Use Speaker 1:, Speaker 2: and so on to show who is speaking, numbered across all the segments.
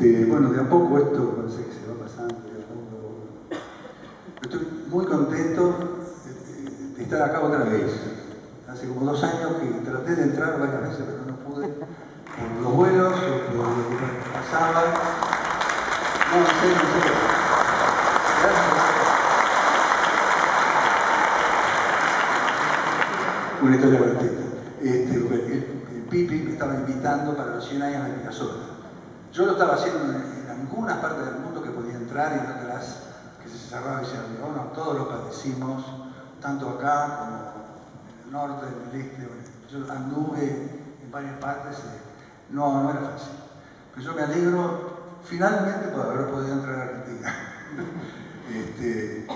Speaker 1: Este, bueno, de a poco esto parece que se va pasando, de a poco. Estoy muy contento de estar acá otra vez. Hace como dos años que traté de entrar varias veces, pero no pude, por los vuelos o por lo que pasaba. No, no sé, no sé. Gracias. Una historia cortita. Este, el, el, Pipi me estaba invitando para los 100 años de Picasso. Yo lo estaba haciendo en, en, algunas partes del mundo que podía entrar y en otras que se cerraba y se abrió. No, todos lo padecimos, tanto acá como en el norte, en el este. Yo anduve en varias partes, eh, no, no era fácil. Pero yo me alegro finalmente por haber podido entrar a Argentina. este,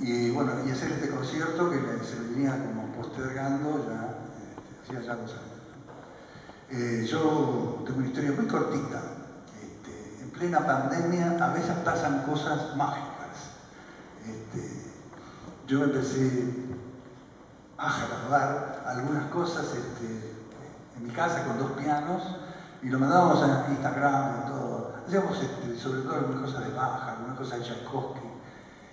Speaker 1: y bueno, y hacer este concierto que se venía como postergando ya, este, hacía ya dos años. Eh, yo tengo una historia muy cortita. En plena pandemia a veces pasan cosas mágicas. Este, yo empecé a grabar algunas cosas este, en mi casa con dos pianos y lo mandábamos a Instagram y todo. Hacíamos este, sobre todo algunas cosas de Bach, algunas cosas de Tchaikovsky.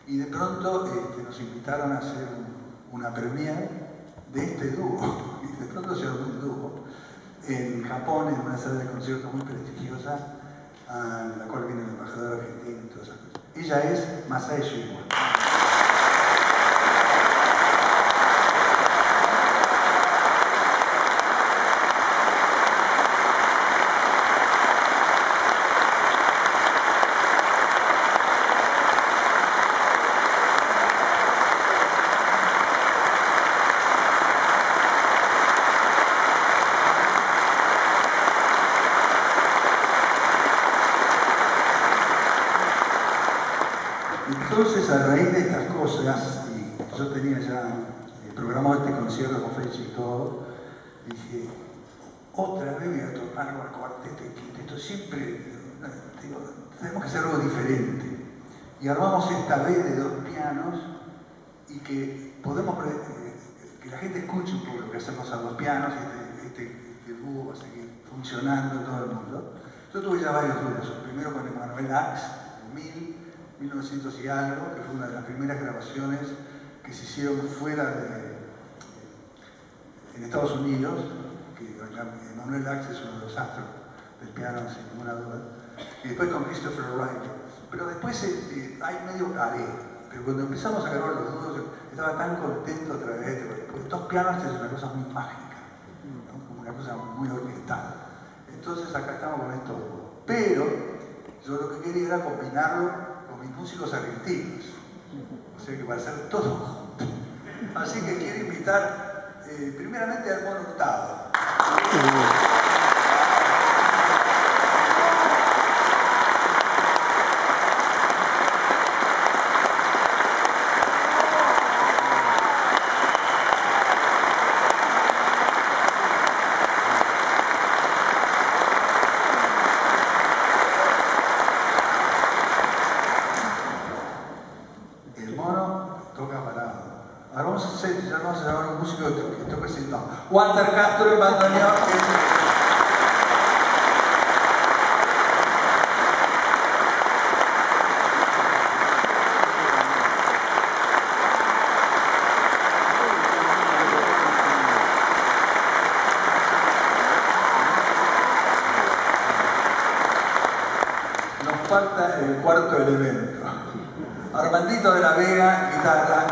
Speaker 1: Y de pronto este, nos invitaron a hacer una premiere de este dúo. Y de pronto se un dúo en Japón, en una sala de conciertos muy prestigiosa, a la cual viene el embajador argentino y todas esas cosas. Ella es Masae Shimura. Entonces, a raíz de estas cosas, y yo tenía ya eh, programado este concierto con fecha y todo, dije, otra vez voy a tocar algo al cuarteto y quinteto, siempre, digo, tenemos que hacer algo diferente. Y armamos esta vez de dos pianos y que podemos, eh, que la gente escuche un poco lo que hacemos a dos pianos este, este, este dúo va a seguir funcionando todo el mundo. Yo tuve ya varios dúos, primero con Emanuel Ax, 1000, 1900 y algo, que fue una de las primeras grabaciones que se hicieron fuera de en Estados Unidos, que Emanuel Ax es uno de los astros del piano sin ninguna duda, y después con Christopher Wright. Pero después eh, hay medio caré, pero cuando empezamos a grabar los dúos estaba tan contento a través de esto, porque dos pianos es una cosa muy mágica, una cosa muy orquestal. Entonces acá estamos con esto, pero yo lo que quería era combinarlo mis músicos argentinos. O sea que va a ser todo junto. Así que quiero invitar eh, primeramente al mono Hurtado. Ahora vamos a hacer, un músico que toque sin no. Walter Castro en bandoneón. Nos falta el cuarto elemento. Armandito de la Vega, guitarra.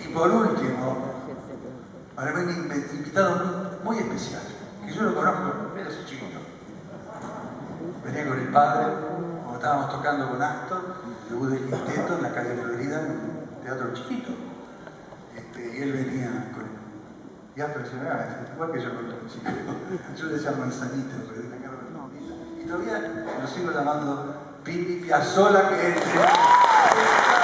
Speaker 1: Y por último, para mí un invitado muy especial, que yo lo conozco desde soy chiquito. Venía con el padre, cuando estábamos tocando con Astor, debut del quinteto en la calle Florida, en chiquito. Este, y él venía con y Astor decía, ah, igual que yo con los chicos. Yo le decía manzanita, porque de cara Y todavía lo sigo llamando Pipi Piazzola, que es...